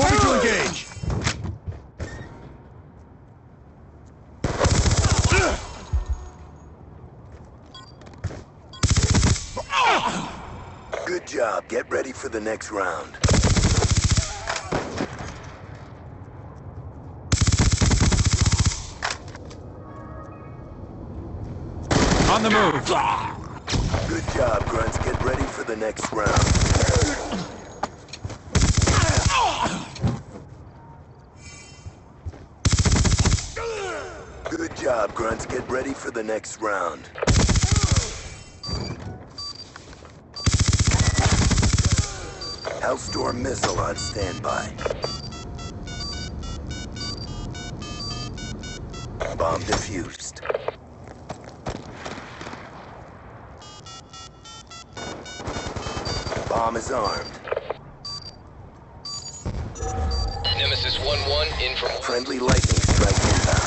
Moving to engage. Good job. Get ready for the next round. On the move. Good job, Grunts. Get ready for the next round. Good job, Grunts. Get ready for the next round. Hellstorm missile on standby. Bomb defused. Bomb is armed. Nemesis 1-1 in from... Friendly lightning strike inbound.